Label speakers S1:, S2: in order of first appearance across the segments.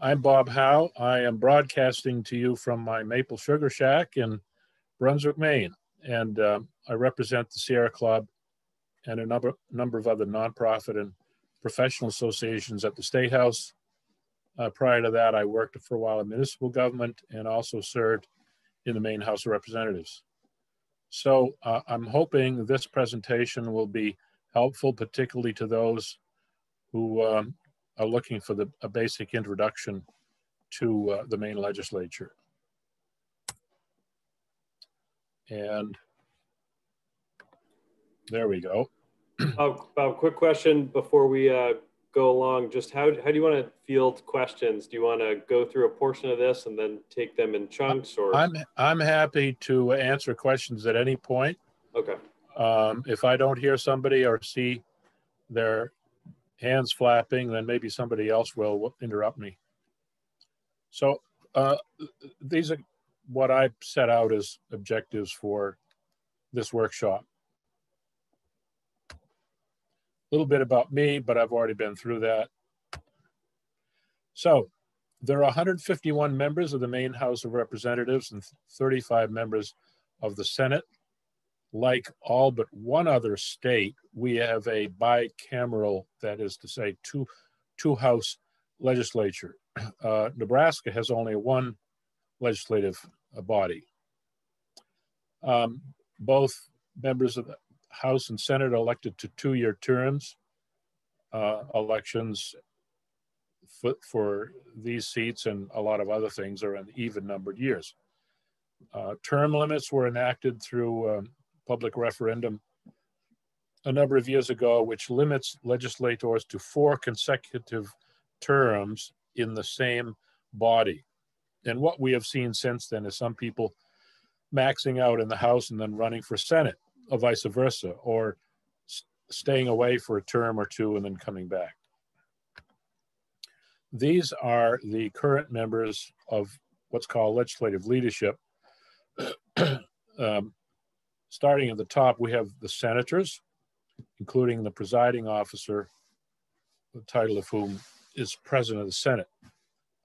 S1: I'm Bob Howe. I am broadcasting to you from my Maple Sugar Shack in Brunswick, Maine, and uh, I represent the Sierra Club and a number number of other nonprofit and professional associations at the State House. Uh, prior to that, I worked for a while in municipal government and also served in the Maine House of Representatives. So uh, I'm hoping this presentation will be helpful, particularly to those who um, are looking for the, a basic introduction to uh, the Maine legislature. And there we go.
S2: Bob, Bob, quick question before we uh, go along. Just how, how do you want to field questions? Do you want to go through a portion of this and then take them in chunks or?
S1: I'm, I'm happy to answer questions at any point.
S2: Okay.
S1: Um, if I don't hear somebody or see their hands flapping, then maybe somebody else will interrupt me. So uh, these are what I set out as objectives for this workshop. A little bit about me, but I've already been through that. So there are 151 members of the Maine House of Representatives and 35 members of the Senate like all but one other state, we have a bicameral, that is to say, two, two house legislature. Uh, Nebraska has only one legislative uh, body. Um, both members of the House and Senate are elected to two year terms. Uh, elections for, for, these seats and a lot of other things are in even numbered years. Uh, term limits were enacted through um, public referendum a number of years ago, which limits legislators to four consecutive terms in the same body. And what we have seen since then is some people maxing out in the House and then running for Senate, or vice versa, or staying away for a term or two and then coming back. These are the current members of what's called legislative leadership. um, starting at the top, we have the senators, including the presiding officer, the title of whom is President of the Senate.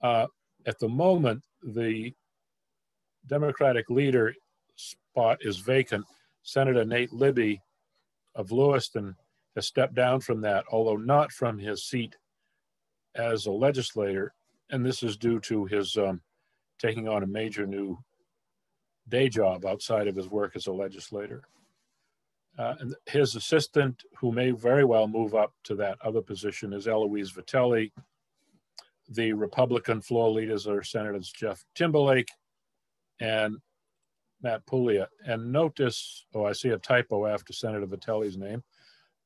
S1: Uh, at the moment, the Democratic leader spot is vacant. Senator Nate Libby of Lewiston has stepped down from that, although not from his seat as a legislator. And this is due to his um, taking on a major new day job outside of his work as a legislator. Uh, and his assistant, who may very well move up to that other position, is Eloise Vitelli. The Republican floor leaders are Senators Jeff Timberlake and Matt Pouliot. And notice, oh, I see a typo after Senator Vitelli's name.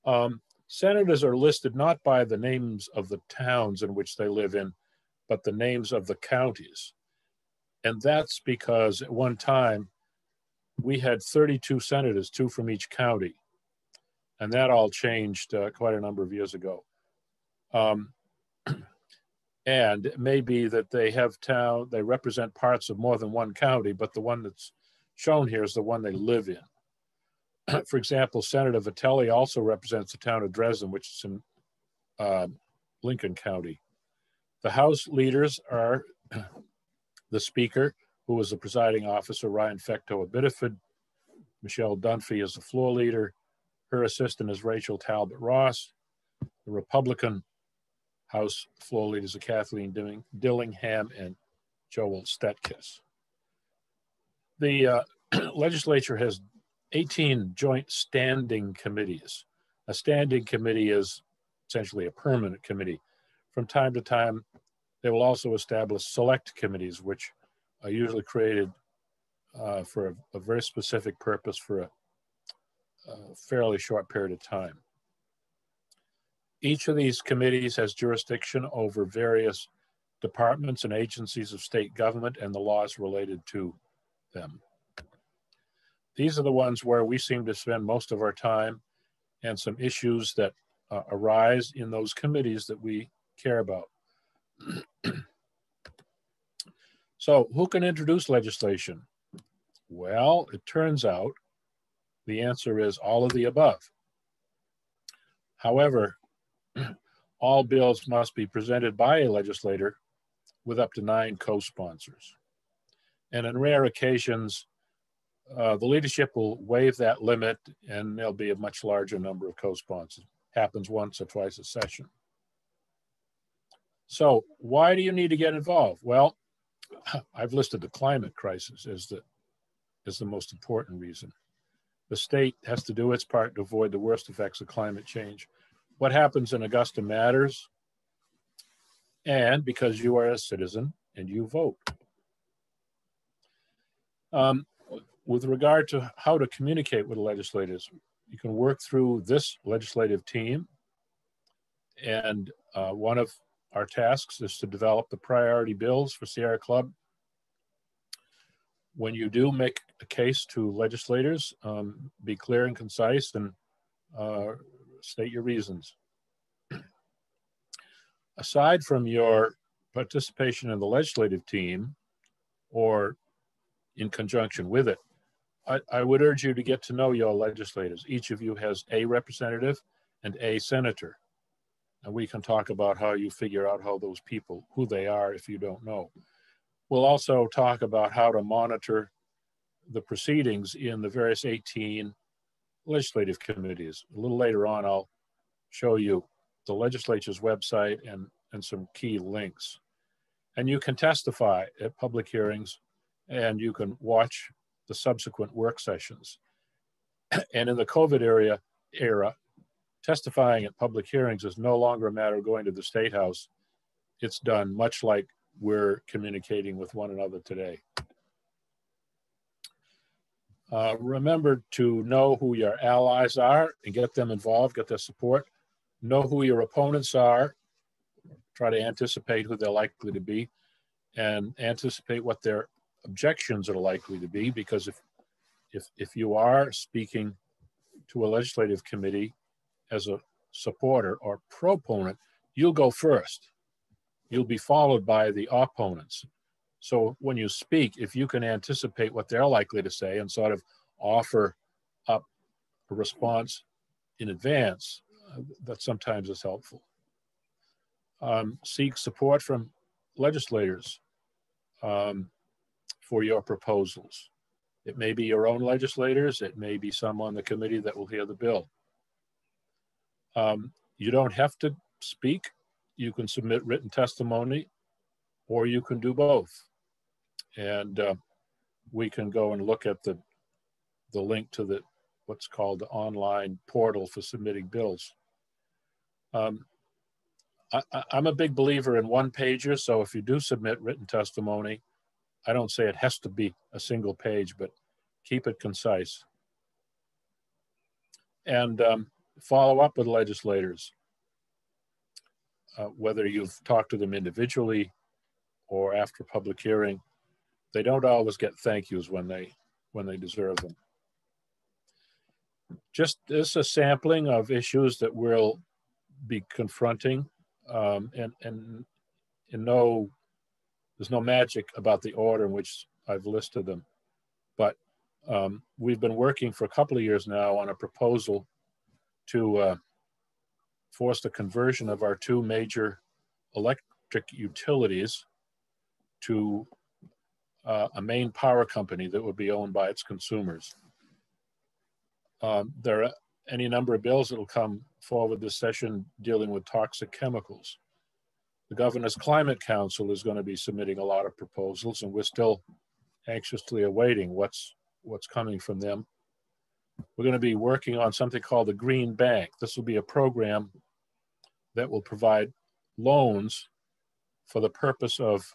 S1: Um, senators are listed not by the names of the towns in which they live in, but the names of the counties. And that's because at one time we had 32 senators, two from each county. And that all changed uh, quite a number of years ago. Um, and it may be that they have town, they represent parts of more than one county, but the one that's shown here is the one they live in. For example, Senator Vitelli also represents the town of Dresden, which is in uh, Lincoln County. The House leaders are the Speaker, who was the presiding officer, Ryan Fecteau of Biddeford. Michelle Dunphy is the floor leader. Her assistant is Rachel Talbot Ross. The Republican House floor leaders are Kathleen Dillingham and Joel Stetkis. The uh, legislature has 18 joint standing committees. A standing committee is essentially a permanent committee. From time to time, they will also establish select committees, which are usually created uh, for a, a, very specific purpose for a, a fairly short period of time. Each of these committees has jurisdiction over various departments and agencies of state government and the laws related to them. These are the ones where we seem to spend most of our time and some issues that uh, arise in those committees that we care about. So, who can introduce legislation? Well, it turns out the answer is all of the above. However, all bills must be presented by a legislator with up to nine co-sponsors. And on rare occasions, uh, the leadership will waive that limit and there'll be a much larger number of co-sponsors. Happens once or twice a session. So why do you need to get involved? Well, I've listed the climate crisis as the, as the most important reason. The state has to do its part to avoid the worst effects of climate change. What happens in Augusta matters, and because you are a citizen and you vote. Um, with regard to how to communicate with legislators, you can work through this legislative team. And uh, one of our tasks is to develop the priority bills for Sierra Club. When you do make a case to legislators, um, be clear and concise and uh, state your reasons. Aside from your participation in the legislative team or in conjunction with it, I, I, would urge you to get to know your legislators. Each of you has a representative and a senator. And we can talk about how you figure out how those people, who they are if you don't know. We'll also talk about how to monitor the proceedings in the various 18 legislative committees. A little later on, I'll show you the legislature's website and, and some key links. And you can testify at public hearings and you can watch the subsequent work sessions. And in the COVID area, era, testifying at public hearings is no longer a matter of going to the State House. It's done much like we're communicating with one another today. Uh, remember to know who your allies are and get them involved, get their support. Know who your opponents are. Try to anticipate who they're likely to be and anticipate what their objections are likely to be because if if if you are speaking to a legislative committee as a supporter or proponent, you'll go first. You'll be followed by the opponents. So when you speak, if you can anticipate what they're likely to say and sort of offer up a response in advance, uh, that sometimes is helpful. Um, seek support from legislators. Um, for your proposals. It may be your own legislators, it may be some on the committee that will hear the bill. Um, you don't have to speak. You can submit written testimony or you can do both. And uh, we can go and look at the, the link to the what's called the online portal for submitting bills. Um, I, am a big believer in one pager, so if you do submit written testimony, I don't say it has to be a single page, but keep it concise. And um, follow up with legislators, uh, whether you've talked to them individually or after public hearing. They don't always get thank yous when they when they deserve them. Just this is a sampling of issues that we'll be confronting, um, and and in no there's no magic about the order in which I've listed them. But um, we've been working for a couple of years now on a proposal to uh, force the conversion of our two major electric utilities to uh, a Maine power company that would be owned by its consumers. Um, there are any number of bills that will come forward this session dealing with toxic chemicals. The Governor's Climate Council is going to be submitting a lot of proposals, and we're still anxiously awaiting what's what's coming from them. We're going to be working on something called the Green Bank. This will be a program that will provide loans for the purpose of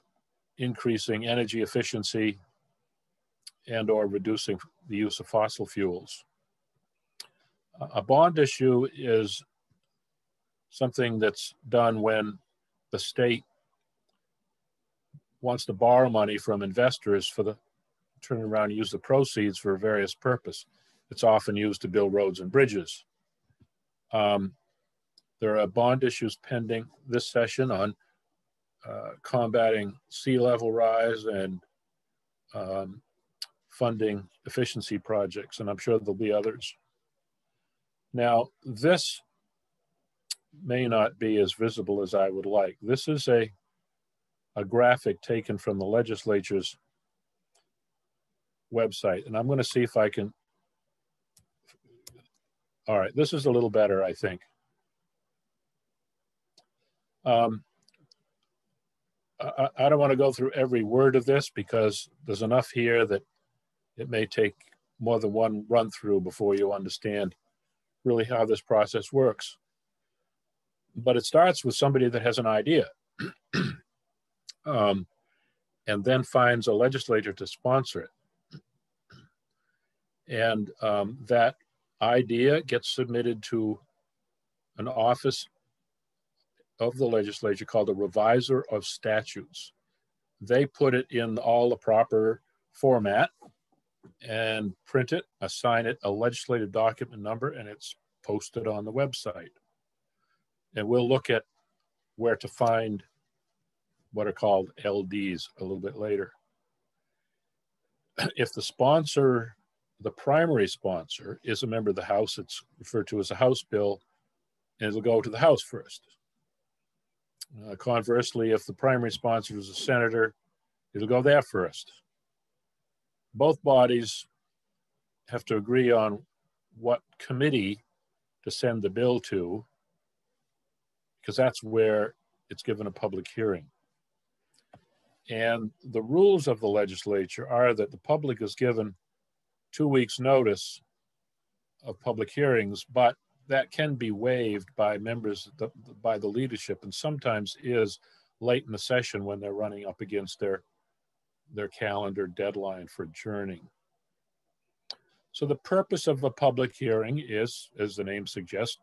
S1: increasing energy efficiency and or reducing the use of fossil fuels. A bond issue is something that's done when the state wants to borrow money from investors for the turn around and use the proceeds for various purpose. It's often used to build roads and bridges. Um, there are bond issues pending this session on uh, combating sea level rise and um, funding efficiency projects, and I'm sure there'll be others. Now, this may not be as visible as I would like. This is a a graphic taken from the legislature's website. And I'm going to see if I can. All right, this is a little better, I think. Um, I, I don't want to go through every word of this because there's enough here that it may take more than one run through before you understand really how this process works. But it starts with somebody that has an idea um, and then finds a legislator to sponsor it. And um, that idea gets submitted to an office of the legislature called the Reviser of Statutes. They put it in all the proper format and print it, assign it a legislative document number, and it's posted on the website. And we'll look at where to find what are called LDs a little bit later. If the sponsor, the primary sponsor, is a member of the House, it's referred to as a House bill, and it'll go to the House first. Uh, conversely, if the primary sponsor is a senator, it'll go there first. Both bodies have to agree on what committee to send the bill to, because that's where it's given a public hearing. And the rules of the legislature are that the public is given two weeks' notice of public hearings, but that can be waived by members, the, by the leadership, and sometimes is late in the session when they're running up against their, their calendar deadline for adjourning. So the purpose of a public hearing is, as the name suggests,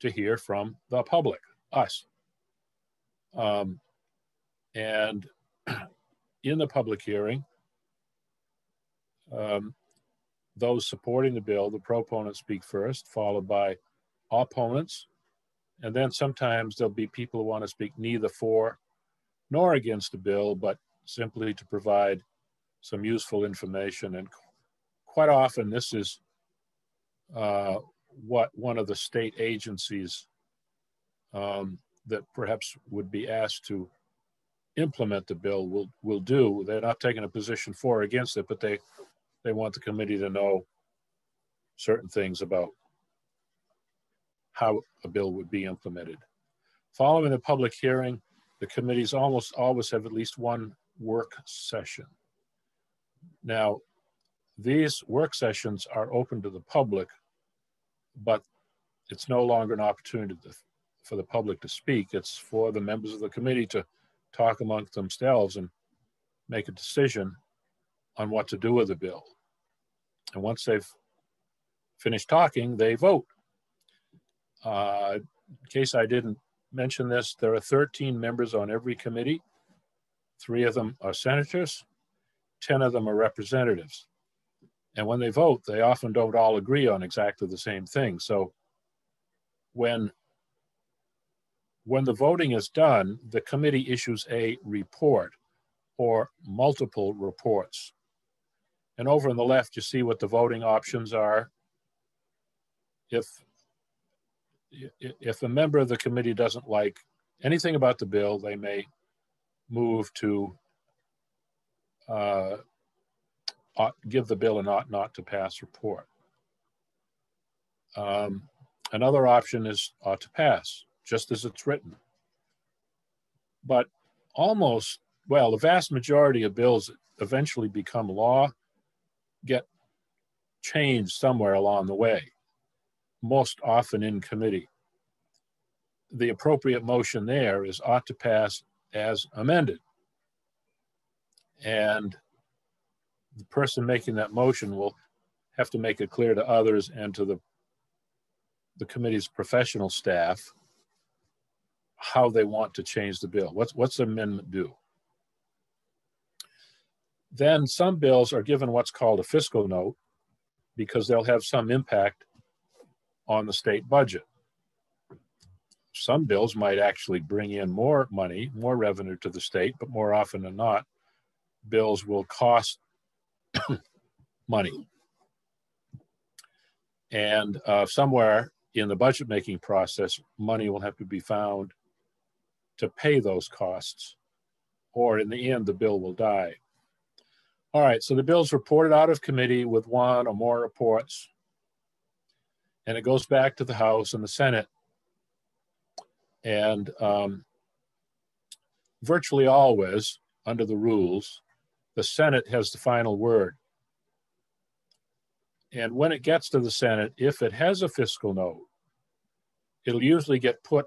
S1: to, hear from the public, us. Um, and in the public hearing, um, those supporting the bill, the proponents speak first, followed by opponents. And then sometimes there'll be people who want to speak neither for nor against the bill, but simply to provide some useful information. And quite often, this is uh, what one of the state agencies um, that perhaps would be asked to implement the bill will will do. They're not taking a position for or against it, but they they want the committee to know certain things about how a bill would be implemented. Following the public hearing, the committees almost always have at least one work session. Now, these work sessions are open to the public, but it's no longer an opportunity to, for the public to speak. It's for the members of the committee to talk amongst themselves and make a decision on what to do with the bill. And once they've finished talking, they vote. Uh, in case I didn't mention this, there are 13 members on every committee. Three of them are senators, 10 of them are representatives. And when they vote, they often don't all agree on exactly the same thing. So when when the voting is done, the committee issues a report or multiple reports. And over on the left, you see what the voting options are. If, if a member of the committee doesn't like anything about the bill, they may move to uh, give the bill an ought not to pass report. Um, another option is ought to pass just as it's written. But almost, well, the vast majority of bills eventually become law get changed somewhere along the way, most often in committee. The appropriate motion there is ought to pass as amended. And the person making that motion will have to make it clear to others and to the, the committee's professional staff how they want to change the bill. What's, what's the amendment do? Then some bills are given what's called a fiscal note because they'll have some impact on the state budget. Some bills might actually bring in more money, more revenue to the state, but more often than not, bills will cost money. And uh, somewhere in the budget making process, money will have to be found to pay those costs. or in the end, the bill will die. All right, so the bill's reported out of committee with one or more reports, and it goes back to the House and the Senate. And um, virtually always, under the rules, the Senate has the final word. And when it gets to the Senate, if it has a fiscal note, it'll usually get put,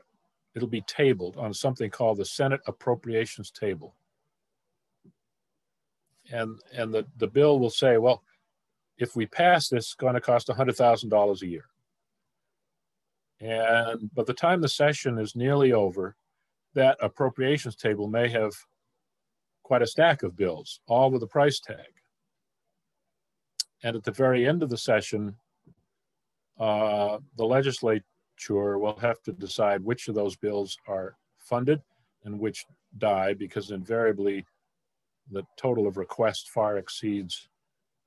S1: it'll be tabled on something called the Senate Appropriations Table. And, and the, the bill will say, well, if we pass this, it's going to cost $100,000 a year. And by the time the session is nearly over, that appropriations table may have quite a stack of bills, all with a price tag. And at the very end of the session, uh, the legislature will have to decide which of those bills are funded and which die because invariably the total of requests far exceeds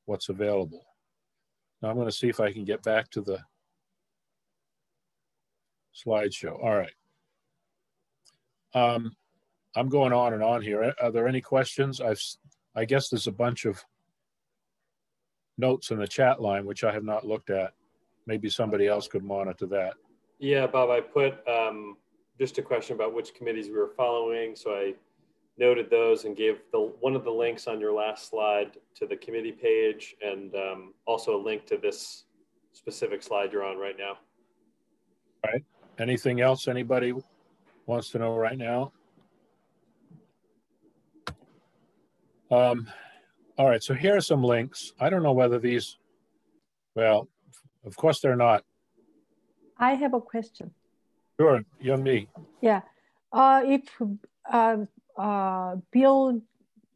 S1: what's available. Now I'm going to see if I can get back to the slideshow. All right. Um, I'm going on and on here. Are there any questions? I've, I guess there's a bunch of notes in the chat line, which I have not looked at. Maybe somebody else could monitor that.
S2: Yeah, Bob, I put um, just a question about which committees we were following. So I noted those and gave the one of the links on your last slide to the committee page and um, also a link to this specific slide you're on right now.
S1: All right. Anything else anybody wants to know right now? Um, all right, so here are some links. I don't know whether these, well, of course they're not.
S3: I have a question.
S1: Sure, you young me.
S3: Yeah, uh, if uh, uh, bill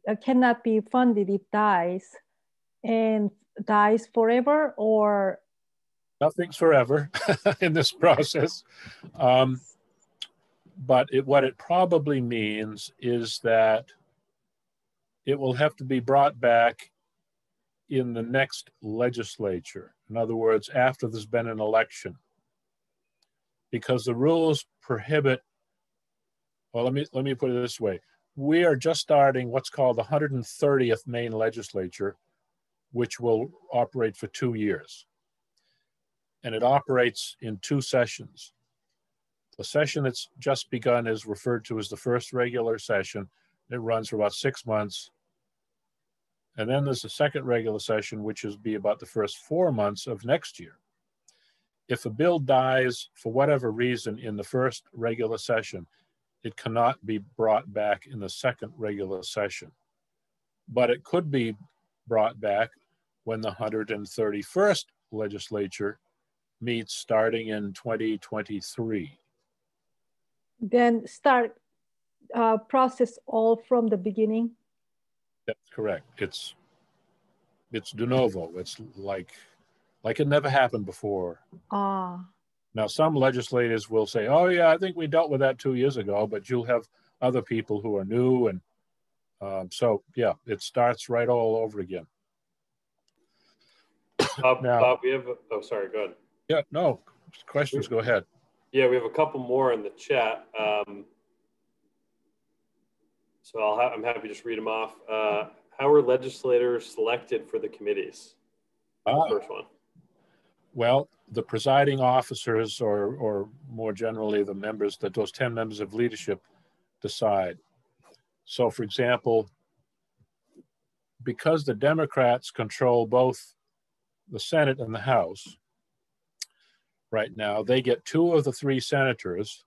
S3: uh, cannot be funded, it dies and dies forever or?
S1: Nothing's forever in this process. Um, but it, what it probably means is that it will have to be brought back in the next legislature. In other words, after there's been an election. Because the rules prohibit, well, let me, let me put it this way. We are just starting what's called the 130th Maine legislature, which will operate for two years. And it operates in two sessions. The session that's just begun is referred to as the first regular session. It runs for about six months and then there's a second regular session, which is be about the first four months of next year. If a bill dies for whatever reason in the first regular session, it cannot be brought back in the second regular session. But it could be brought back when the 131st legislature meets starting in 2023.
S3: Then start uh, process all from the beginning?
S1: That's correct. It's it's de novo. It's like like it never happened before.
S3: Ah.
S1: Now some legislators will say, "Oh yeah, I think we dealt with that two years ago," but you'll have other people who are new, and um, so yeah, it starts right all over again.
S2: Bob, now, Bob, we have. A, oh, sorry. Go ahead.
S1: Yeah. No questions. Go ahead.
S2: Yeah, we have a couple more in the chat. Um, so I'll ha I'm happy to just read them off. Uh, how are legislators selected for the committees?
S1: Ah,
S2: the first one.
S1: Well, the presiding officers, or, or more generally, the members that those 10 members of leadership decide. So, for example, because the Democrats control both the Senate and the House right now, they get two of the three senators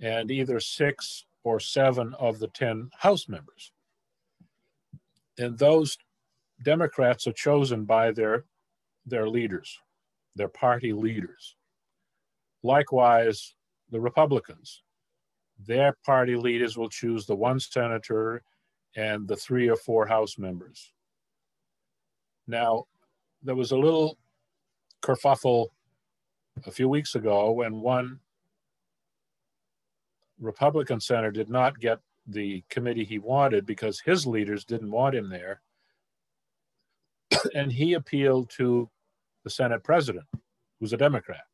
S1: and either six or seven of the 10 House members. And those Democrats are chosen by their, their leaders, their party leaders. Likewise, the Republicans, their party leaders will choose the one senator and the three or four House members. Now, there was a little kerfuffle a few weeks ago when one Republican senator did not get the committee he wanted because his leaders didn't want him there. and he appealed to the Senate president, who's a Democrat,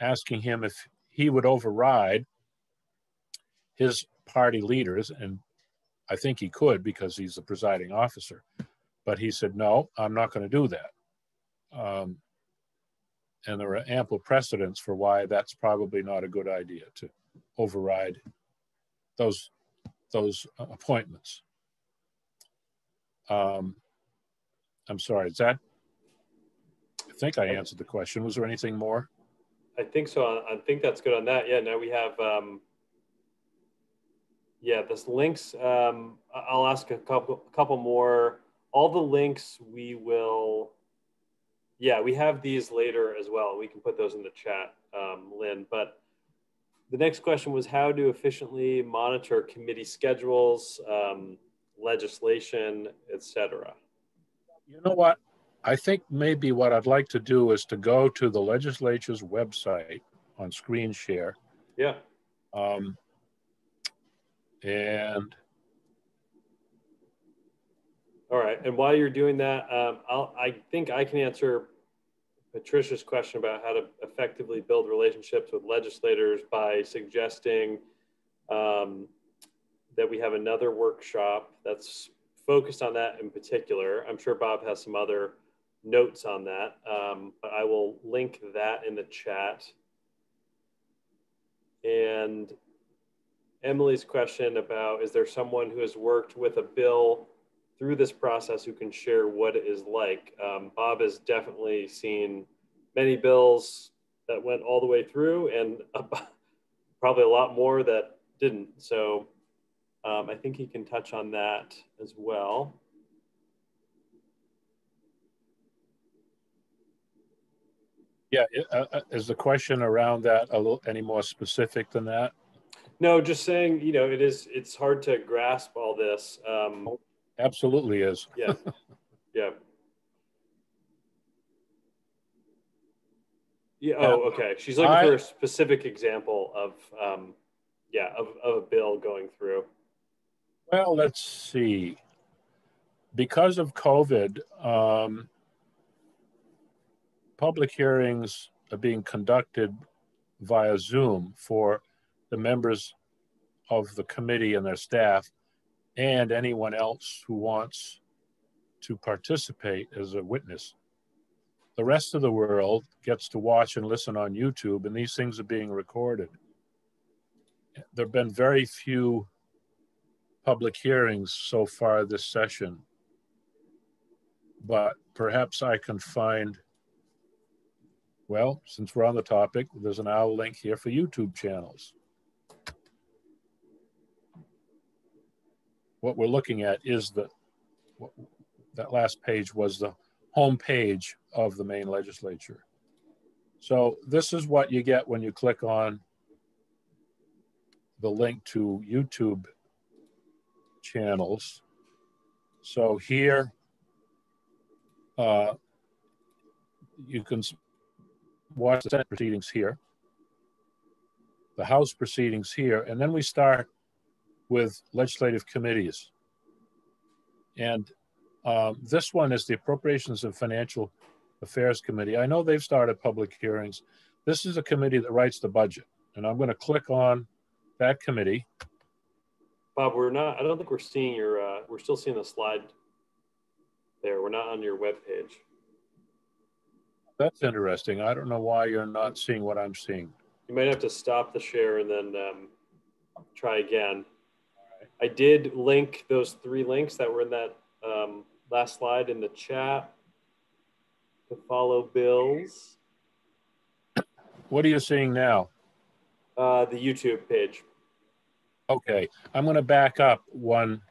S1: asking him if he would override his party leaders, and I think he could because he's the presiding officer. But he said, no, I'm not going to do that. Um, and there are ample precedents for why that's probably not a good idea to override those those appointments. Um, I'm sorry, is that? I think I answered the question. Was there anything more?
S2: I think so. I think that's good on that. Yeah. Now we have. Um, yeah, this links. Um, I'll ask a couple, a couple more. All the links we will. Yeah, we have these later as well. We can put those in the chat, um, Lynn. But the next question was how to efficiently monitor committee schedules, um, legislation, etc.
S1: You know what? I think maybe what I'd like to do is to go to the legislature's website on screen share.
S2: Yeah.
S1: Um, and
S2: all right. And while you're doing that, um, I'll, I think I can answer Patricia's question about how to effectively build relationships with legislators by suggesting um, that we have another workshop that's focused on that in particular. I'm sure Bob has some other notes on that, um, but I will link that in the chat. And Emily's question about is there someone who has worked with a bill through this process who can share what it is like? Um, Bob has definitely seen many bills that went all the way through and probably a lot more that didn't. So um, I think he can touch on that as well.
S1: Yeah, uh, uh, is the question around that a little any more specific than that?
S2: No, just saying, you know, it is, it's hard to grasp all this. Um,
S1: oh, Absolutely is.
S2: yeah, yeah. Yeah, oh, okay. She's looking I, for a specific example of, um, yeah, of, of a bill going through.
S1: Well, let's see. Because of COVID, um, public hearings are being conducted via Zoom for the members of the committee and their staff and anyone else who wants to participate as a witness. The rest of the world gets to watch and listen on YouTube, and these things are being recorded. There have been very few public hearings so far this session, but perhaps I can find, well, since we're on the topic, there's an OWL link here for YouTube channels. what we're looking at is the that last page was the home page of the Maine legislature. So this is what you get when you click on the link to YouTube channels. So here, uh, you can watch the Senate proceedings here, the House proceedings here, and then we start with legislative committees. And um, this one is the Appropriations and Financial Affairs Committee. I know they've started public hearings. This is a committee that writes the budget. And I'm going to click on that committee.
S2: Bob, we're not, I don't think we're seeing your, uh, we're still seeing the slide there. We're not on your web page.
S1: That's interesting. I don't know why you're not seeing what I'm seeing.
S2: You might have to stop the share and then um, try again. I did link those three links that were in that um, last slide in the chat to follow Bill's.
S1: What are you seeing now?
S2: Uh, the YouTube page.
S1: Okay, I'm going to back up one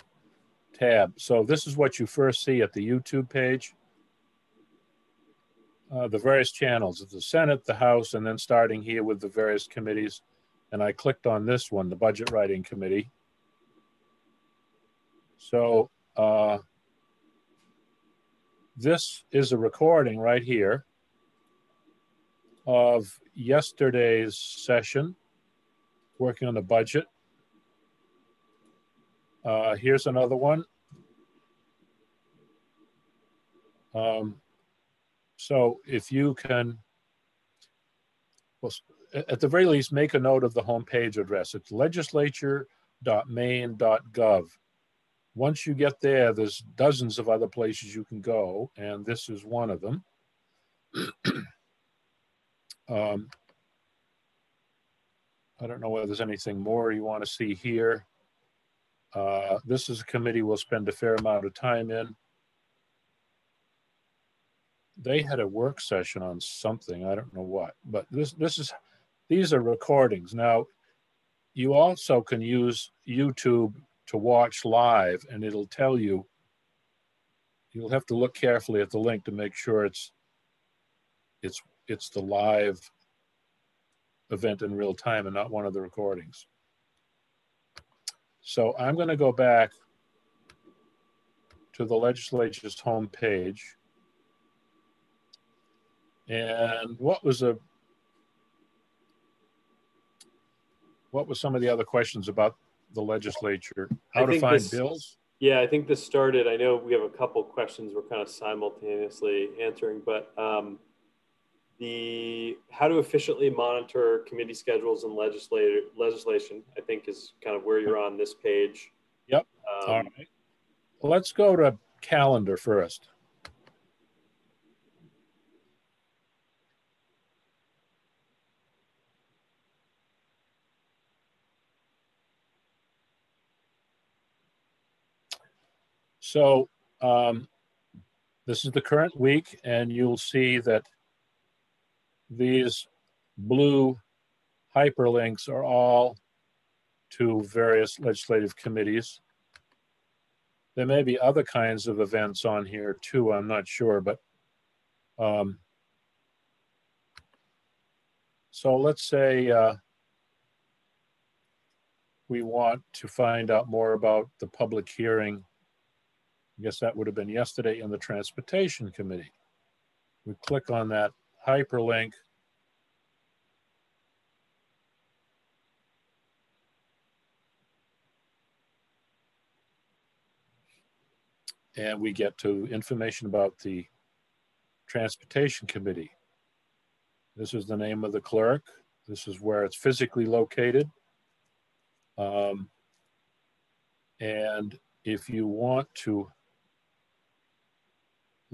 S1: tab. So this is what you first see at the YouTube page. Uh, the various channels of the Senate, the House, and then starting here with the various committees. And I clicked on this one, the Budget Writing Committee. So uh, this is a recording right here of yesterday's session, working on the budget. Uh, here's another one. Um, so if you can, well, at the very least, make a note of the homepage address. It's legislature www.maine.gov. Once you get there, there's dozens of other places you can go, and this is one of them. um, I don't know whether there's anything more you want to see here. Uh, this is a committee we'll spend a fair amount of time in. They had a work session on something, I don't know what, but this this is these are recordings. Now, you also can use YouTube to watch live and it'll tell you you'll have to look carefully at the link to make sure it's it's it's the live event in real time and not one of the recordings. So I'm going to go back to the legislature's homepage. And what was a what was some of the other questions about the legislature? How to find
S2: this,
S1: bills?
S2: Yeah, I think this started. I know we have a couple questions we're kind of simultaneously answering, but um, the how to efficiently monitor committee schedules and legislative legislation, I think, is kind of where you're on this page.
S1: Yep. Um, All right. Let's go to calendar first. So um, this is the current week, and you'll see that these blue hyperlinks are all to various legislative committees. There may be other kinds of events on here too, I'm not sure, but um, so let's say uh, we want to find out more about the public hearing I guess that would have been yesterday in the Transportation Committee. We click on that hyperlink. And we get to information about the Transportation Committee. This is the name of the clerk. This is where it's physically located. Um, and if you want to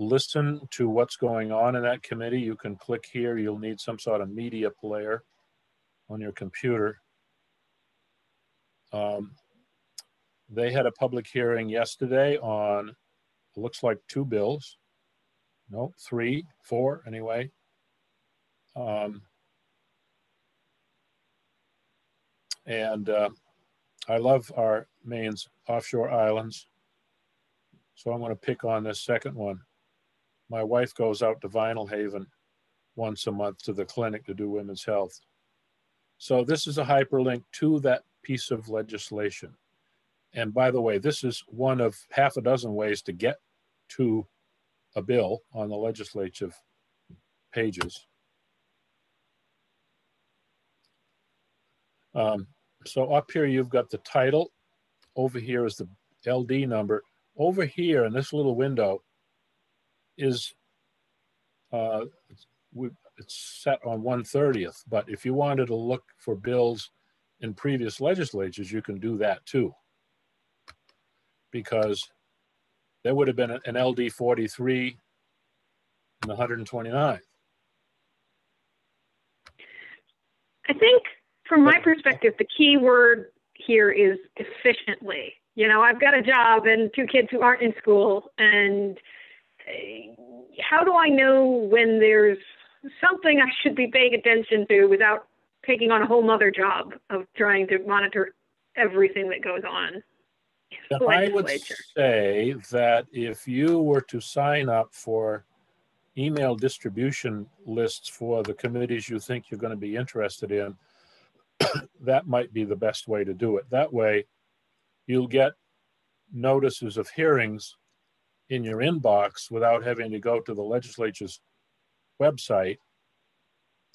S1: listen to what's going on in that committee, you can click here. You'll need some sort of media player on your computer. Um, they had a public hearing yesterday on, looks like two bills. No, three, four anyway. Um, and uh, I love our Maine's offshore islands. So I'm going to pick on this second one my wife goes out to Vinalhaven once a month to the clinic to do women's health. So this is a hyperlink to that piece of legislation. And by the way, this is one of half a dozen ways to get to a bill on the legislative pages. Um, so up here, you've got the title. Over here is the LD number. Over here in this little window, is uh, it's set on 130th, but if you wanted to look for bills in previous legislatures, you can do that too. Because there would have been an LD 43 and 129.
S4: I think from my perspective, the key word here is efficiently. You know, I've got a job and two kids who aren't in school and how do I know when there's something I should be paying attention to without taking on a whole other job of trying to monitor everything that goes on?
S1: I would say that if you were to sign up for email distribution lists for the committees you think you're going to be interested in, that might be the best way to do it. That way, you'll get notices of hearings in your inbox without having to go to the legislature's website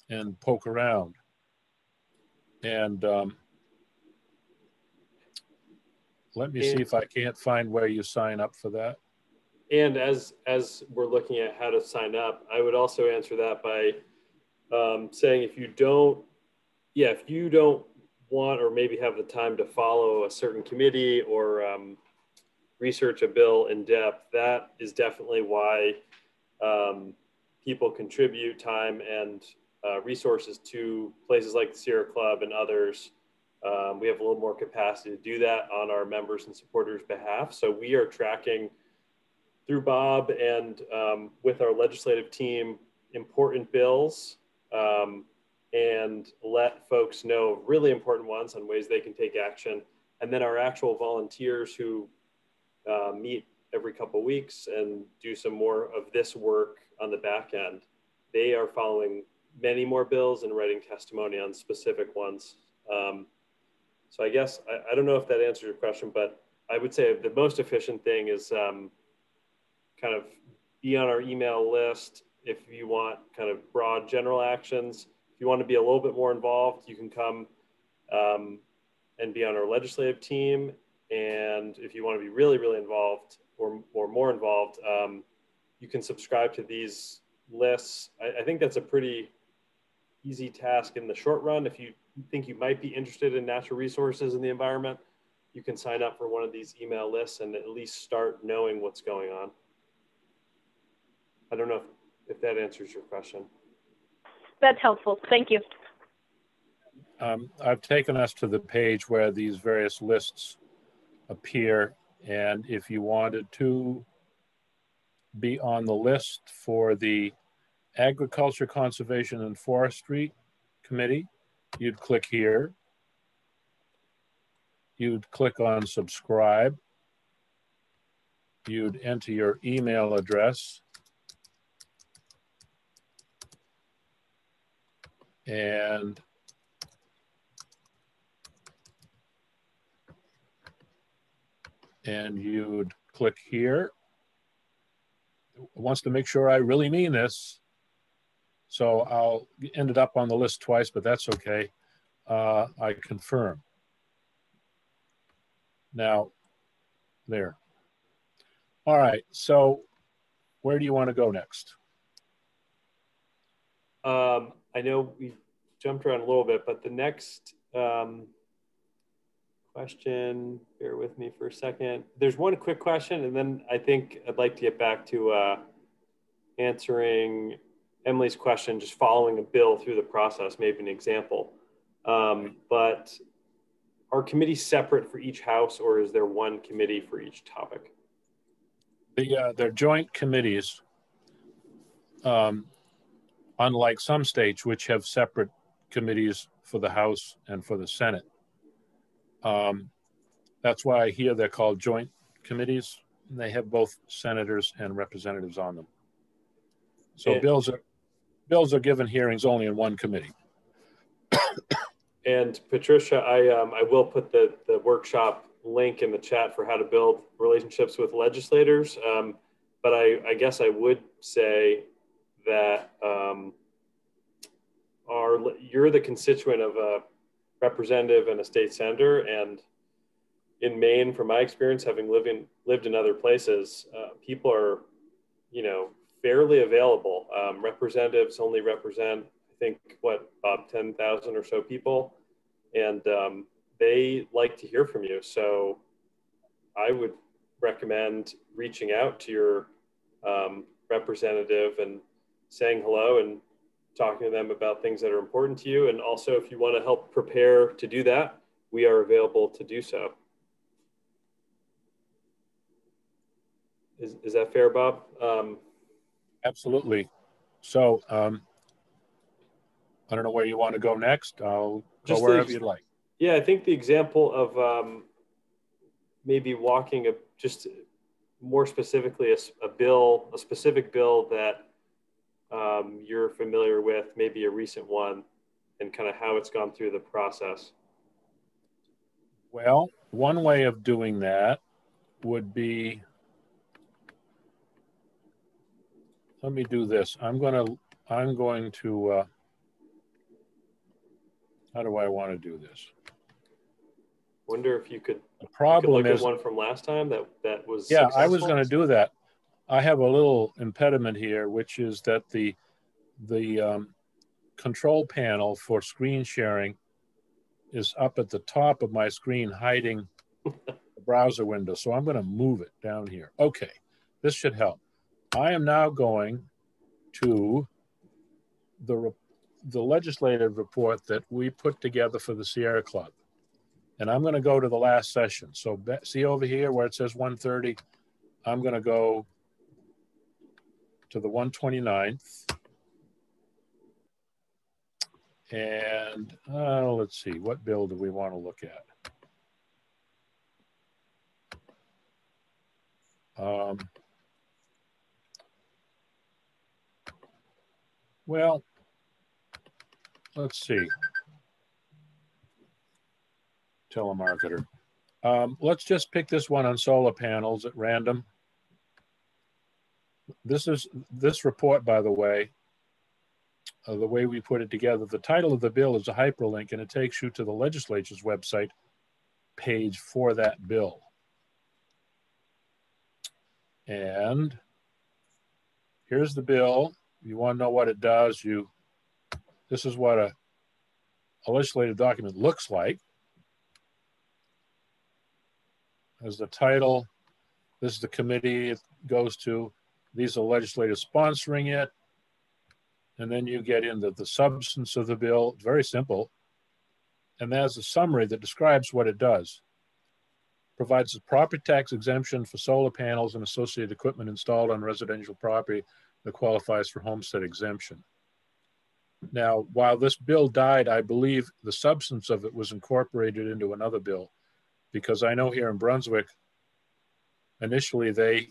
S1: and poke around. And um, let me and, see if I can't find where you sign up for that.
S2: And as as we're looking at how to sign up, I would also answer that by um, saying if you don't, yeah, if you don't want or maybe have the time to follow a certain committee or um, research a bill in depth, that is definitely why um, people contribute time and uh, resources to places like the Sierra Club and others. Um, we have a little more capacity to do that on our members and supporters' behalf. So we are tracking through Bob and um, with our legislative team important bills um, and let folks know really important ones on ways they can take action. And then our actual volunteers who uh, meet every couple weeks and do some more of this work on the back end. They are following many more bills and writing testimony on specific ones. Um, so I guess, I, I, don't know if that answers your question, but I would say the most efficient thing is um, kind of be on our email list if you want kind of broad general actions. If you want to be a little bit more involved, you can come um, and be on our legislative team. And if you want to be really, really involved or, or more involved, um, you can subscribe to these lists. I, I think that's a pretty easy task in the short run. If you think you might be interested in natural resources and the environment, you can sign up for one of these email lists and at least start knowing what's going on. I don't know if, if that answers your question.
S4: That's helpful. Thank you.
S1: Um, I've taken us to the page where these various lists appear. And if you wanted to be on the list for the Agriculture, Conservation, and Forestry Committee, you'd click here. You'd click on subscribe. You'd enter your email address. And and you'd click here. It wants to make sure I really mean this. So I'll ended up on the list twice, but that's okay. Uh, I confirm. Now, there. All right, so where do you want to go next?
S2: Um, I know we jumped around a little bit, but the next um, question, bear with me for a second. There's one quick question, and then I think I'd like to get back to uh, answering Emily's question, just following a bill through the process, maybe an example. Um, but are committees separate for each house or is there one committee for each topic?
S1: The, uh, they're joint committees, um, unlike some states which have separate committees for the House and for the Senate. Um, that's why I hear they're called joint committees. And they have both senators and representatives on them. So and, bills are bills are given hearings only in one committee.
S2: and Patricia, I, um, I will put the, the workshop link in the chat for how to build relationships with legislators. Um, but I, I, guess I would say that um, our, you're the constituent of a representative and a state senator. And in Maine, from my experience, having lived in, lived in other places, uh, people are, you know, fairly available. Um, representatives only represent, I think, what, about 10,000 or so people. And um, they like to hear from you. So I would recommend reaching out to your um, representative and saying hello and talking to them about things that are important to you. And also, if you want to help prepare to do that, we are available to do so. Is, is that fair, Bob? Um,
S1: Absolutely. So um, I don't know where you want to go next. I'll go wherever you'd like.
S2: Yeah, I think the example of um, maybe walking a just more specifically a, a, bill, a specific bill that um, you're familiar with, maybe a recent one, and kind of how it's gone through the process.
S1: Well, one way of doing that would be let me do this. I'm going to, I'm going to, uh, how do I want to do this?
S2: Wonder if you could,
S1: the problem
S2: could
S1: is
S2: one from last time that, that was.
S1: Yeah, successful. I was going to do that. I have a little impediment here, which is that the, the um, control panel for screen sharing is up at the top of my screen hiding the browser window. So I'm going to move it down here. Okay, this should help. I am now going to the, the legislative report that we put together for the Sierra Club. And I'm going to go to the last session. So see over here where it says 130, I'm going to go to the 129th. And uh, let's see, what bill do we want to look at? Um, well, let's see. Telemarketer. Um, let's just pick this one on solar panels at random. This is this report, by the way, uh, the way we put it together. The title of the bill is a hyperlink and it takes you to the legislature's website page for that bill. And here's the bill. You want to know what it does, you this is what a, a legislative document looks like. As the title, this is the committee it goes to. These are legislators sponsoring it. And then you get into the substance of the bill, very simple. And there's a summary that describes what it does. Provides a property tax exemption for solar panels and associated equipment installed on residential property that qualifies for homestead exemption. Now, while this bill died, I believe the substance of it was incorporated into another bill because I know here in Brunswick, initially they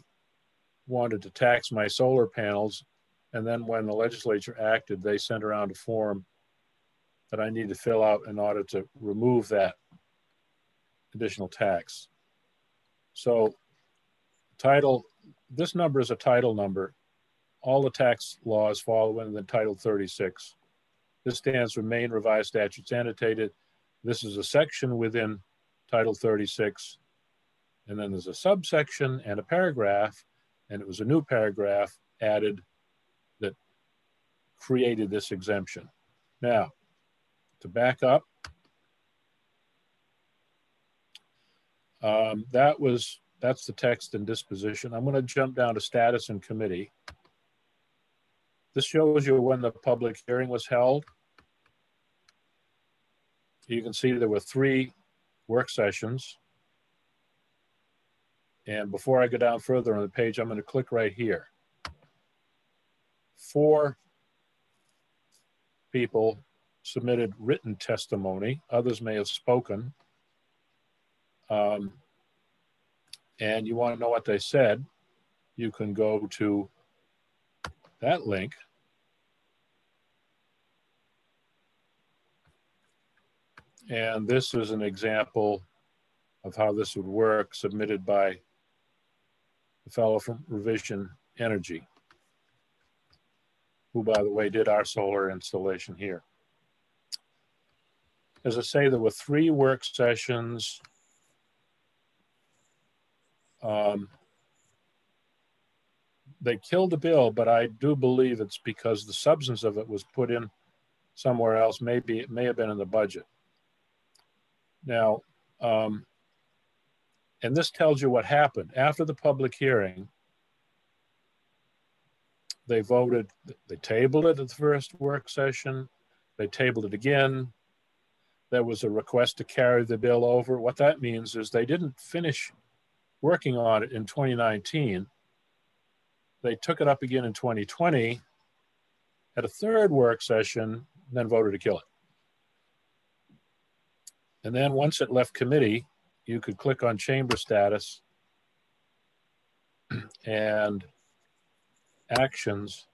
S1: wanted to tax my solar panels. And then when the legislature acted, they sent around a form that I need to fill out in order to remove that additional tax. So title, this number is a title number. All the tax laws fall within Title 36. This stands for Maine Revised Statutes Annotated. This is a section within Title 36. And then there's a subsection and a paragraph and it was a new paragraph added that created this exemption. Now, to back up, um, that was that's the text and disposition. I'm going to jump down to status and committee. This shows you when the public hearing was held. You can see there were three work sessions. And before I go down further on the page, I'm going to click right here. Four people submitted written testimony. Others may have spoken. Um, and you want to know what they said, you can go to that link. And this is an example of how this would work submitted by the fellow from Revision Energy, who, by the way, did our solar installation here. As I say, there were three work sessions. Um, they killed the bill, but I do believe it's because the substance of it was put in somewhere else. Maybe it may have been in the budget. Now, um, and this tells you what happened. After the public hearing, they voted, they tabled it at the first work session, they tabled it again. There was a request to carry the bill over. What that means is they didn't finish working on it in 2019. They took it up again in 2020 at a third work session, then voted to kill it. And then once it left committee, you could click on chamber status and actions.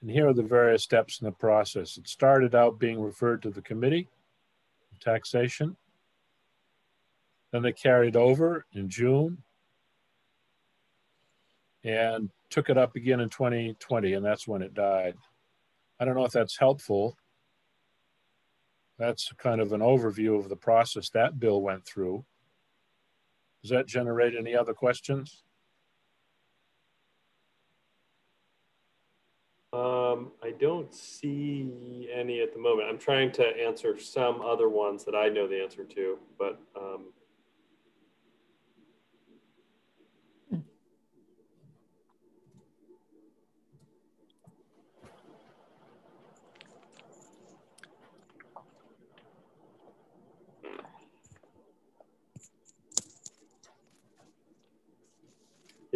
S1: And here are the various steps in the process. It started out being referred to the committee, taxation. Then they carried over in June and took it up again in 2020, and that's when it died. I don't know if that's helpful that's kind of an overview of the process that bill went through. Does that generate any other questions?
S2: Um, I don't see any at the moment. I'm trying to answer some other ones that I know the answer to, but um,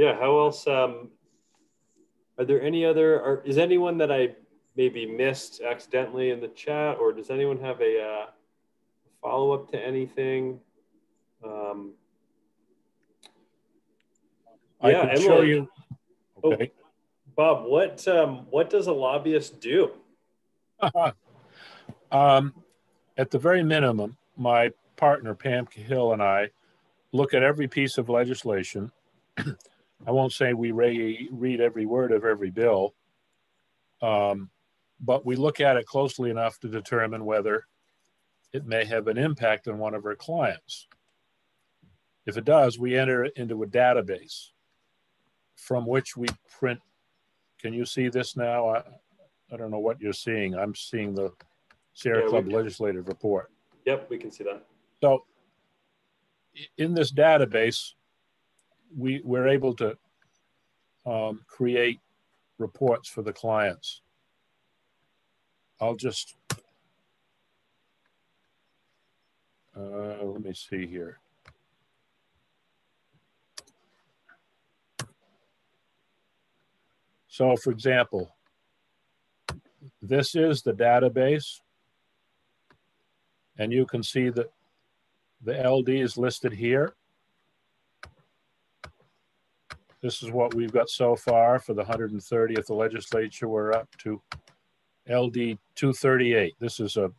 S2: yeah, how else? Um, are there any other? Are, is anyone that I maybe missed accidentally in the chat, or does anyone have a uh, follow up to anything? Um,
S1: I yeah, can show you.
S2: Oh, okay. Oh, Bob, what um, what does a lobbyist do?
S1: um, at the very minimum, my partner Pam Cahill and I look at every piece of legislation I won't say we re- read every word of every bill, um, but we look at it closely enough to determine whether it may have an impact on one of our clients. If it does, we enter it into a database from which we print. Can you see this now? I, I don't know what you're seeing. I'm seeing the Sierra yeah, Club legislative report.
S2: Yep, we can see that.
S1: So in this database, we, we're able to um, create reports for the clients. I'll just, uh, let me see here. So for example, this is the database and you can see that the LD is listed here. This is what we've got so far for the 130th the legislature. We're up to LD 238. This is a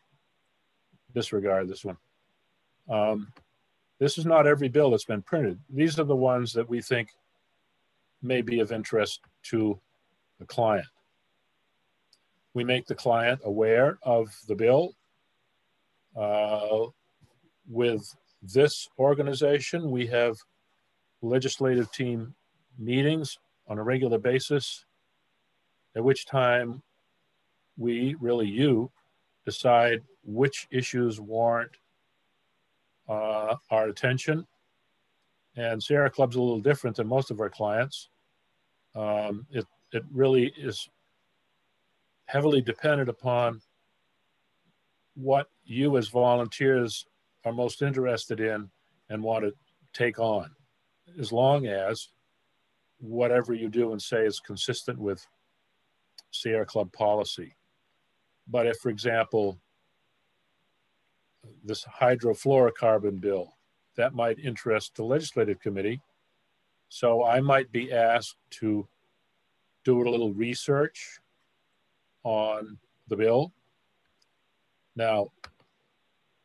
S1: disregard this one. Um, this is not every bill that's been printed. These are the ones that we think may be of interest to the client. We make the client aware of the bill. Uh, with this organization, we have legislative team meetings on a regular basis, at which time we, really you, decide which issues warrant uh, our attention. And Sierra Club's a little different than most of our clients. Um, it, it really is heavily dependent upon what you as volunteers are most interested in and want to take on, as long as whatever you do and say is consistent with Sierra Club policy. But if, for example, this hydrofluorocarbon bill, that might interest the legislative committee. So I might be asked to do a little research on the bill. Now,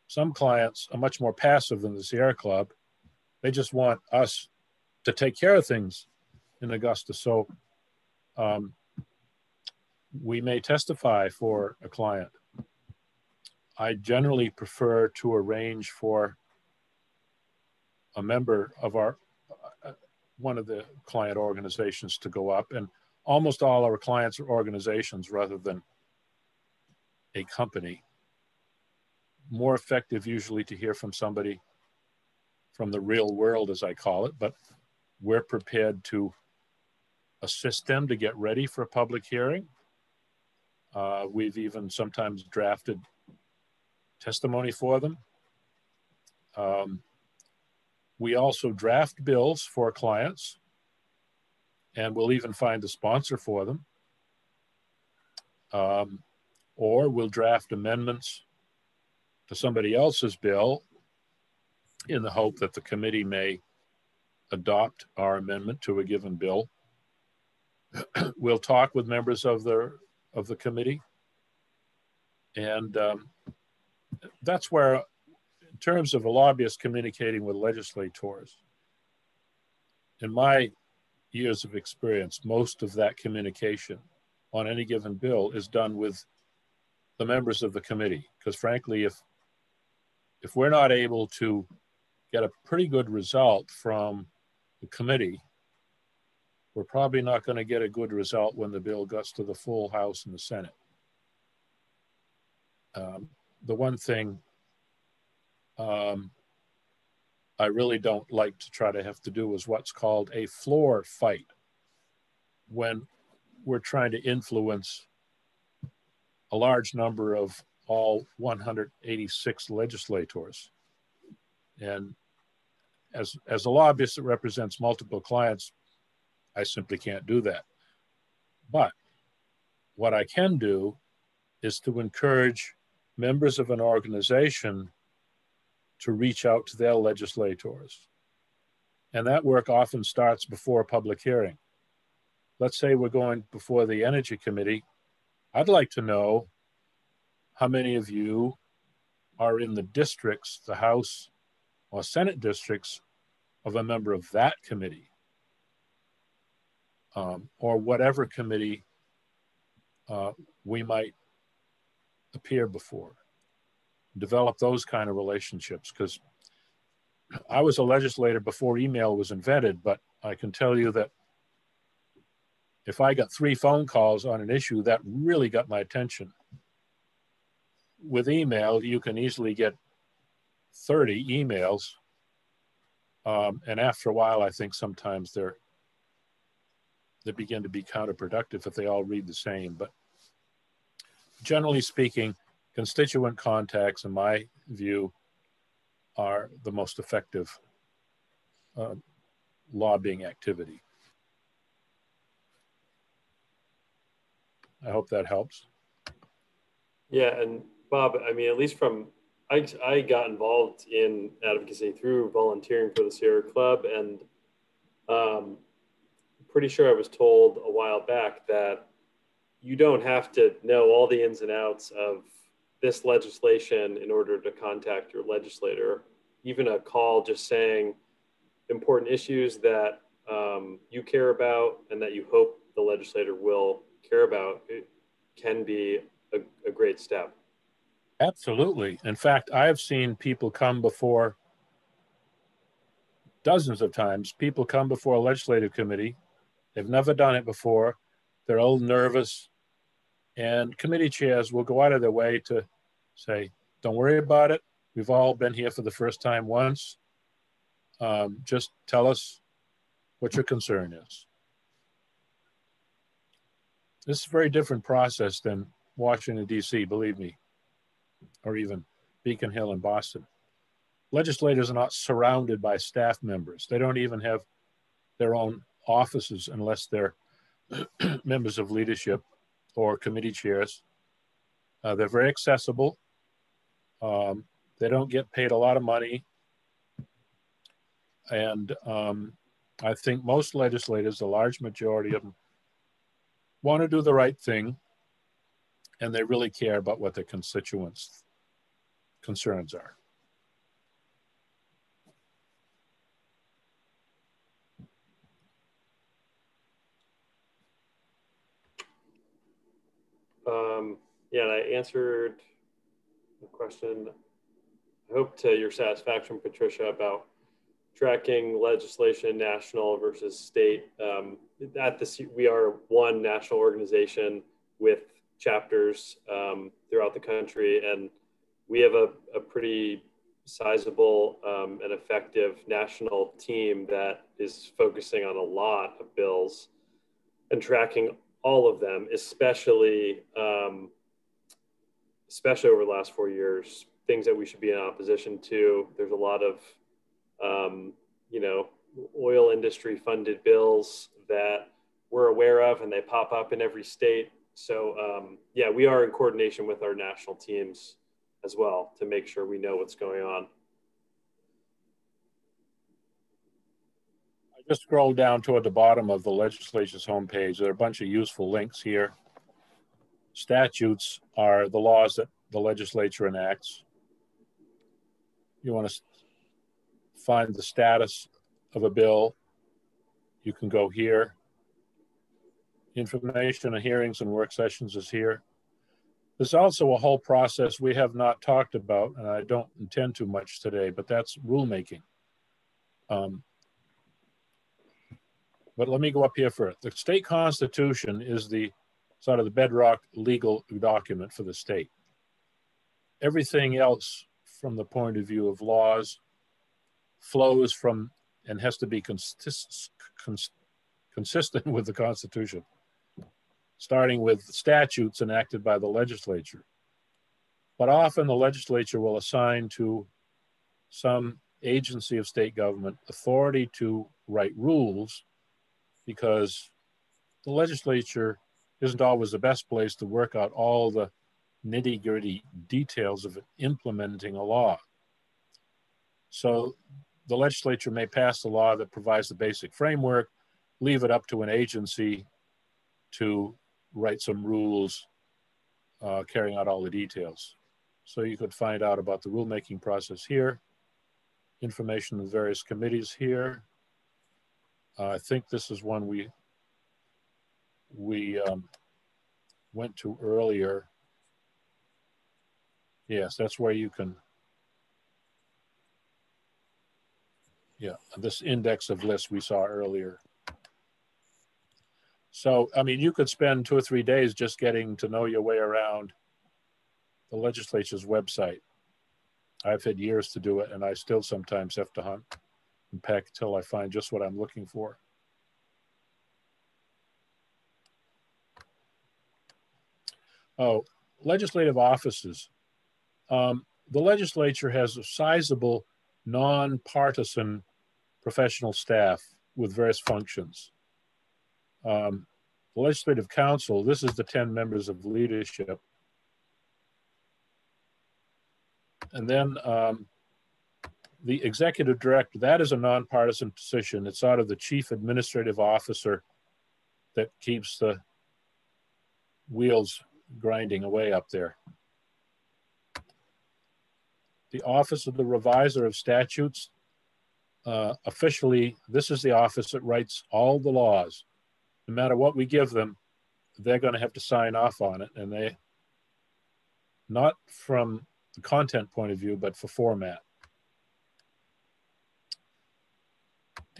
S1: some clients are much more passive than the Sierra Club. They just want us to take care of things in Augusta. So um, we may testify for a client. I generally prefer to arrange for a member of our uh, one of the client organizations to go up and almost all our clients are organizations rather than a company more effective usually to hear from somebody from the real world as i call it but we're prepared to assist them to get ready for a public hearing. Uh, we've even sometimes drafted testimony for them. Um, we also draft bills for clients, and we'll even find a sponsor for them. Um, or we'll draft amendments to somebody else's bill in the hope that the committee may adopt our amendment to a given bill. we'll talk with members of the of the committee, and um, that's where, in terms of a lobbyist communicating with legislators, in my years of experience, most of that communication on any given bill is done with the members of the committee. Because frankly, if if we're not able to get a pretty good result from the committee we're probably not going to get a good result when the bill gets to the full House and the Senate. Um, the one thing um, I really don't like to try to have to do is what's called a floor fight when we're trying to influence a large number of all 186 legislators. And as, as a lobbyist that represents multiple clients, I simply can't do that. But what I can do is to encourage members of an organization to reach out to their legislators. And that work often starts before a public hearing. Let's say we're going before the Energy Committee. I'd like to know how many of you are in the districts, the House or Senate districts of a member of that committee um, or whatever committee uh, we might appear before. Develop those kind of relationships because I was a legislator before email was invented, but I can tell you that if I got three phone calls on an issue, that really got my attention. With email, you can easily get 30 emails. Um, and after a while, I think sometimes they're they begin to be counterproductive if they all read the same. But generally speaking, constituent contacts, in my view, are the most effective uh, lobbying activity. I hope that helps.
S2: Yeah, and Bob, I mean, at least from I, I got involved in advocacy through volunteering for the Sierra Club, and um, pretty sure I was told a while back that you don't have to know all the ins and outs of this legislation in order to contact your legislator. Even a call just saying important issues that um, you care about and that you hope the legislator will care about can be a, a great step.
S1: Absolutely. In fact, I've seen people come before dozens of times. People come before a legislative committee. They've never done it before. They're all nervous. And committee chairs will go out of their way to say, don't worry about it. We've all been here for the first time once. Um, just tell us what your concern is. This is a very different process than Washington, D.C., believe me, or even Beacon Hill in Boston. Legislators are not surrounded by staff members. They don't even have their own offices unless they're members of leadership or committee chairs. Uh, they're very accessible. Um, they don't get paid a lot of money. And um, I think most legislators, the large majority of them, want to do the right thing and they really care about what their constituents' concerns are.
S2: Um, yeah, I answered the question. I hope to your satisfaction, Patricia, about tracking legislation, national versus state. Um, at the we are one national organization with chapters um, throughout the country, and we have a, a pretty sizable um, and effective national team that is focusing on a lot of bills and tracking all of them, especially um, especially over the last four years, things that we should be in opposition to. There's a lot of um, you know oil industry funded bills that we're aware of and they pop up in every state. So um, yeah, we are in coordination with our national teams as well to make sure we know what's going on.
S1: Just scroll down toward the bottom of the legislature's homepage. There are a bunch of useful links here. Statutes are the laws that the legislature enacts. You want to find the status of a bill, you can go here. Information on hearings and work sessions is here. There's also a whole process we have not talked about, and I don't intend to much today, but that's rulemaking. Um, but let me go up here first. The state constitution is the sort of the bedrock legal document for the state. Everything else from the point of view of laws flows from and has to be consist, cons, consistent with the Constitution, starting with statutes enacted by the legislature. But often the legislature will assign to some agency of state government authority to write rules because the legislature isn't always the best place to work out all the nitty gritty details of implementing a law. So the legislature may pass a law that provides the basic framework, leave it up to an agency to write some rules uh, carrying out all the details. So you could find out about the rulemaking process here, information of various committees here. Uh, I think this is one we we um, went to earlier. Yes, that's where you can Yeah, this index of lists we saw earlier. So, I mean, you could spend two or three days just getting to know your way around the legislature's website. I've had years to do it, and I still sometimes have to hunt and peck till I find just what I'm looking for. Oh, legislative offices. Um, the legislature has a sizable nonpartisan professional staff with various functions. Um, the Legislative Council, this is the 10 members of leadership. And then um, the executive director, that is a nonpartisan position. It's out of the chief administrative officer that keeps the wheels grinding away up there the Office of the Reviser of Statutes. Uh, officially, this is the office that writes all the laws. No matter what we give them, they're going to have to sign off on it. And they, not from the content point of view, but for format.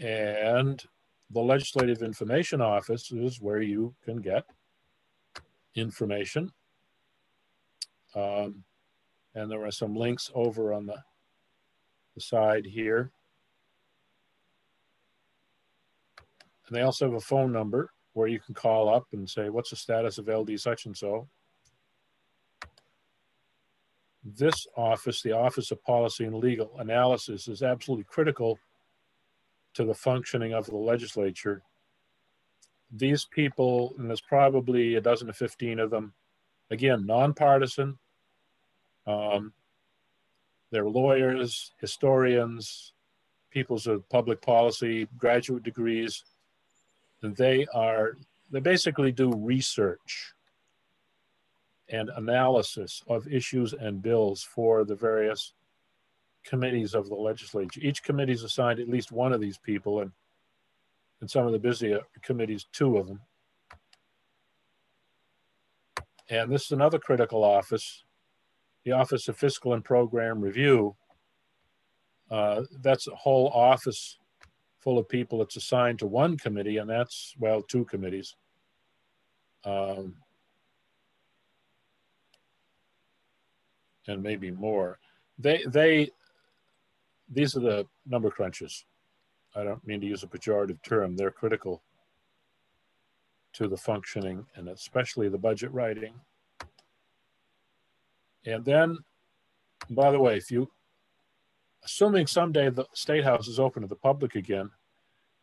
S1: And the Legislative Information Office is where you can get information. Um, and there are some links over on the, the side here. And they also have a phone number where you can call up and say, what's the status of LD such and so? This office, the Office of Policy and Legal Analysis, is absolutely critical to the functioning of the legislature. These people, and there's probably a dozen to 15 of them, again, nonpartisan, um, they're lawyers, historians, peoples of public policy, graduate degrees, and they are, they basically do research and analysis of issues and bills for the various committees of the legislature. Each committee is assigned at least one of these people, and in some of the busier committees, two of them. And this is another critical office the Office of Fiscal and Program Review, uh, that's a whole office full of people. It's assigned to one committee, and that's, well, two committees. Um, and maybe more. They, they, these are the number crunchers. I don't mean to use a pejorative term. They're critical to the functioning and especially the budget writing and then, by the way, if you, assuming someday the State House is open to the public again,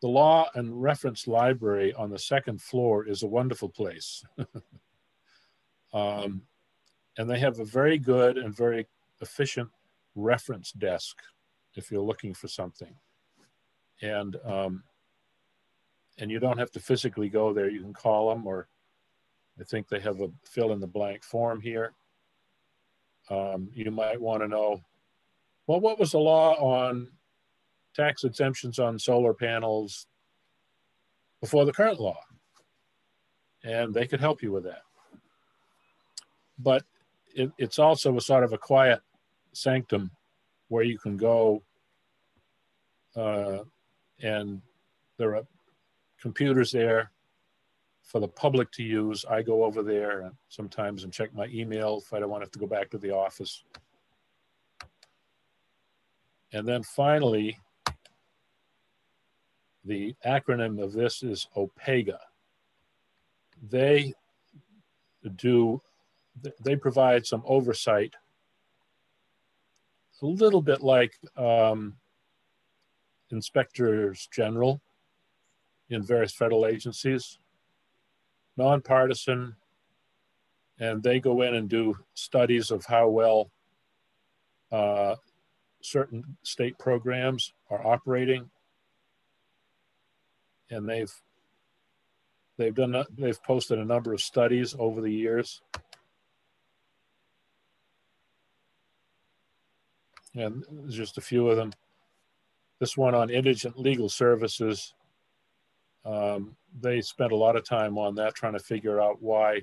S1: the law and reference library on the second floor is a wonderful place. um, and they have a very good and very efficient reference desk if you're looking for something. And, um, and you don't have to physically go there. You can call them or I think they have a fill in the blank form here. Um, you might want to know, well, what was the law on tax exemptions on solar panels before the current law? And they could help you with that. But it, it's also a sort of a quiet sanctum where you can go uh, and there are computers there for the public to use. I go over there sometimes and check my email if I don't want to have to go back to the office. And then finally, the acronym of this is OPEGA. They do, they provide some oversight, a little bit like um, inspectors general in various federal agencies, nonpartisan, and they go in and do studies of how well uh, certain state programs are operating. And they've they've done they've posted a number of studies over the years. And just a few of them this one on indigent legal services um, they spent a lot of time on that trying to figure out why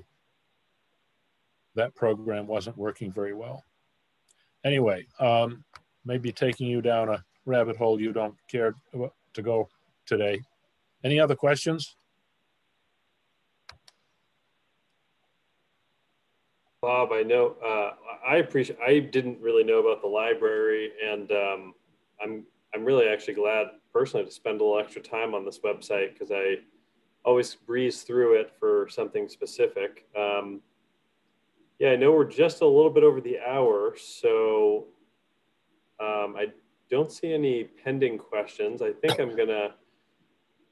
S1: that program wasn't working very well anyway um, maybe taking you down a rabbit hole you don't care to go today any other questions?
S2: Bob, I know uh, I appreciate. I didn't really know about the library, and um, I'm I'm really actually glad personally to spend a little extra time on this website because I always breeze through it for something specific. Um, yeah, I know we're just a little bit over the hour, so um, I don't see any pending questions. I think I'm gonna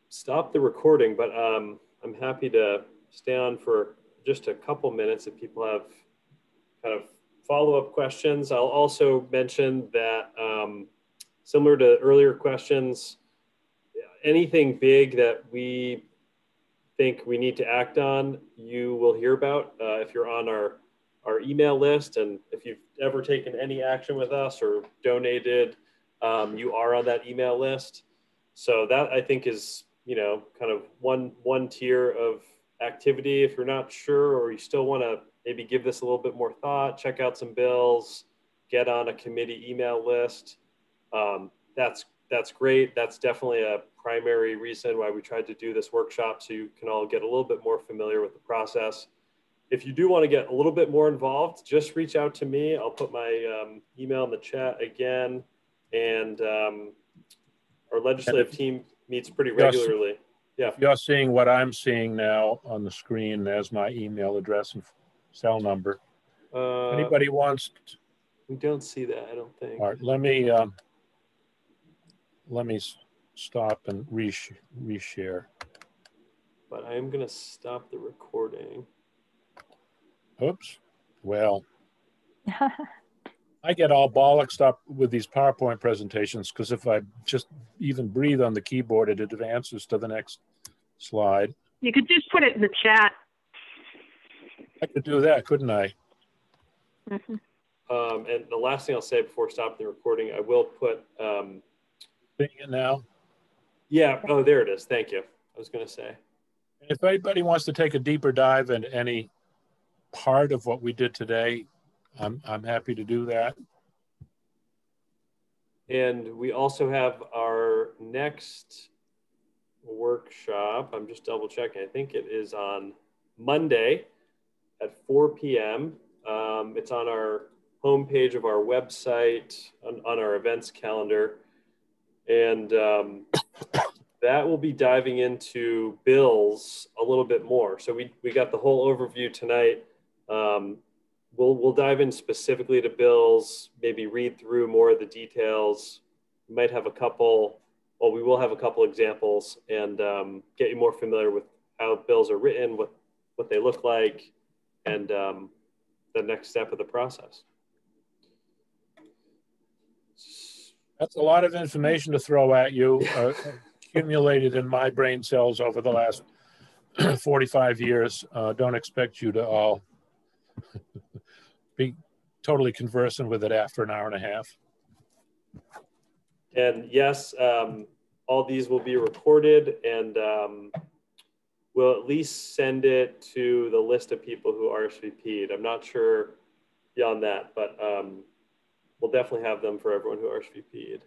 S2: stop the recording, but um, I'm happy to stay on for just a couple minutes if people have kind of follow-up questions. I'll also mention that um, similar to earlier questions, anything big that we think we need to act on, you will hear about uh, if you're on our, our email list. And if you've ever taken any action with us or donated, um, you are on that email list. So that I think is you know, kind of one one tier of activity. If you're not sure or you still want to maybe give this a little bit more thought, check out some bills, get on a committee email list. Um, that's that's great. That's definitely a primary reason why we tried to do this workshop so you can all get a little bit more familiar with the process. If you do want to get a little bit more involved, just reach out to me. I'll put my um, email in the chat again. And um, our legislative team meets pretty regularly. Yeah.
S1: You're seeing what I'm seeing now on the screen as my email address and cell number.
S2: Uh,
S1: Anybody wants? To,
S2: we don't see that. I don't think.
S1: All right. Let me um, let me stop and resh reshare.
S2: But I am going to stop the recording.
S1: Oops. Well. I get all bollocksed up with these PowerPoint presentations because if I just even breathe on the keyboard, it advances to the next slide.
S4: You could just put it in the chat.
S1: I could do that, couldn't I?
S2: Mm -hmm. um, and the last thing I'll say before stopping the recording, I will put. Um,
S1: Seeing it now?
S2: Yeah. Oh, there it is. Thank you. I was going to say.
S1: If anybody wants to take a deeper dive into any part of what we did today, I'm, I'm happy to do that.
S2: And we also have our next workshop. I'm just double checking. I think it is on Monday at 4 p.m. Um, it's on our homepage of our website, on, on our events calendar. And um, that will be diving into bills a little bit more. So we, we got the whole overview tonight. Um, we'll we'll dive in specifically to bills, maybe read through more of the details. We might have a couple, well, we will have a couple examples and um, get you more familiar with how bills are written, what what they look like, and um, the next step of the process.
S1: That's a lot of information to throw at you, uh, accumulated in my brain cells over the last 45 years. Uh, don't expect you to all be totally conversant with it after an hour and a half.
S2: And yes, um, all these will be recorded and um, we'll at least send it to the list of people who RSVP'd. I'm not sure beyond that, but um, we'll definitely have them for everyone who RSVP'd.